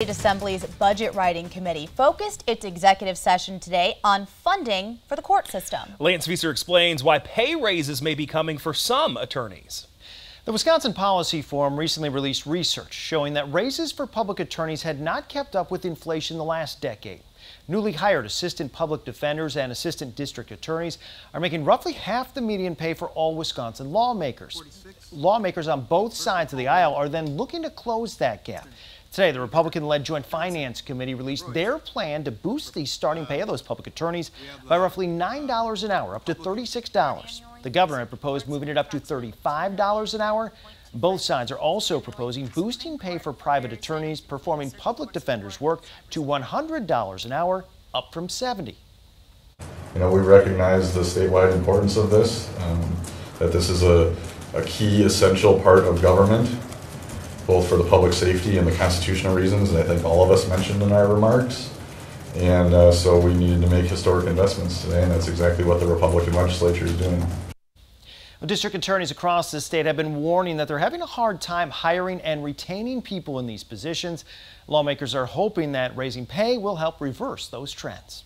State Assembly's Budget Writing Committee focused its executive session today on funding for the court system. Lance Veeser explains why pay raises may be coming for some attorneys. The Wisconsin Policy Forum recently released research showing that raises for public attorneys had not kept up with inflation the last decade. Newly hired assistant public defenders and assistant district attorneys are making roughly half the median pay for all Wisconsin lawmakers. 46. Lawmakers on both sides of the aisle are then looking to close that gap. Today, the Republican led Joint Finance Committee released their plan to boost the starting pay of those public attorneys by roughly $9 an hour, up to $36. The governor had proposed moving it up to $35 an hour. Both sides are also proposing boosting pay for private attorneys performing public defenders work to $100 an hour, up from 70. You know, we recognize the statewide importance of this, um, that this is a, a key essential part of government both for the public safety and the constitutional reasons that I think all of us mentioned in our remarks. And uh, so we needed to make historic investments today, and that's exactly what the Republican legislature is doing. District attorneys across the state have been warning that they're having a hard time hiring and retaining people in these positions. Lawmakers are hoping that raising pay will help reverse those trends.